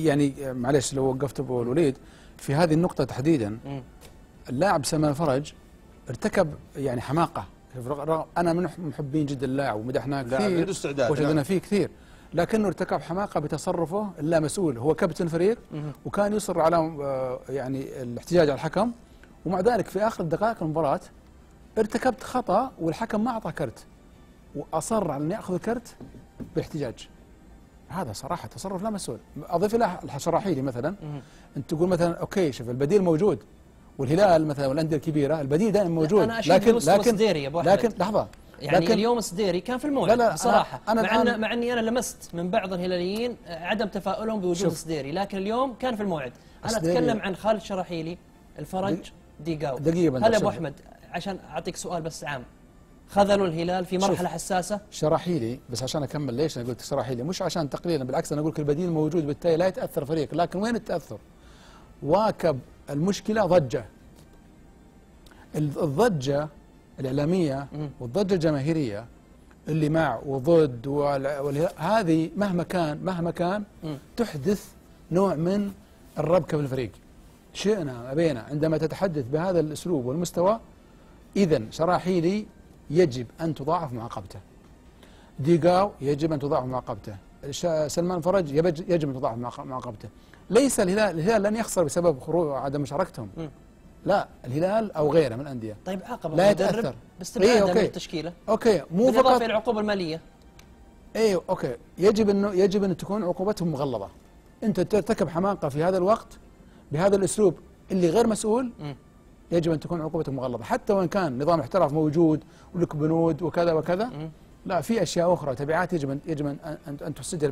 يعني معلش لو وقفت أبو الوليد في هذه النقطة تحديدا. اللاعب سلمان فرج ارتكب يعني حماقة. أنا من محبين جدا اللاعب ومدحناه كثير وشدنا نعم. فيه كثير. لكنه ارتكب حماقة بتصرفه اللا مسؤول. هو كابتن فريق. وكان يصر على آه، يعني الاحتجاج على الحكم. ومع ذلك في آخر دقائق المباراة ارتكبت خطأ والحكم ما أعطى كرت. وأصر على انه يأخذ الكرت بالاحتجاج هذا صراحة تصرف لا مسؤول. أضيف إلى الشراحيلي مثلا. أنت تقول مثلا أوكي شوف البديل موجود. والهلال مثلا والأندية الكبيرة البديل دائما موجود. أنا بمستوى سديري يا أبو. لكن لحظة. يعني لكن اليوم السديري كان في الموعد لا لا، أنا- بصراحة. أنا مع الآن- أن مع إني أنا لمست من بعض الهلاليين عدم تفاؤلهم بوجود. السديري لكن اليوم كان في الموعد. أنا أتكلم عن خالد شراحيلي الفرج دقيقة بس هلا أبو. أحمد عشان أعطيك سؤال بس عام. خذلوا الهلال في. مرحلة حساسة شراحيلي بس عشان أكمل ليش أنا قلت شراحيلي مش عشان تقليلا بالعكس أنا أقول لك البديل موجود بالتالي لا يتأثر فريق لكن وين التأثر؟ واكب المشكلة ضجة الضجة الإعلامية. والضجة الجماهيرية اللي مع وضد هذه مهما كان مهما كان. تحدث نوع من الربكة في الفريق شئنا أبينا عندما تتحدث بهذا الأسلوب والمستوى اذا شراحيلي يجب أن تضاعف معاقبته. ديقاو يجب أن تضاعف معاقبته. سلمان فرج يجب أن تضاعف معاق- معاقبته. ليس الهلال الهلال لن يخسر بسبب خروج عدم مشاركتهم. لا الهلال أو غيره من الأندية. طيب عاقب لا يتأثر. باستبعاده إيه، من. التشكيلة. okay مو بالإضافة فقط إلى العقوبة المالية. أيوه okay. يجب انه يجب أن تكون عقوبتهم مغلظة. أنت ترتكب حماقة في هذا الوقت بهذا الأسلوب اللي غير مسؤول. يجب أن تكون عقوبته مغلظة حتى وإن كان نظام الاحتراف موجود ولك بنود وكذا وكذا. لا في أشياء أخرى تبعات يجب ان يجب أن تسجل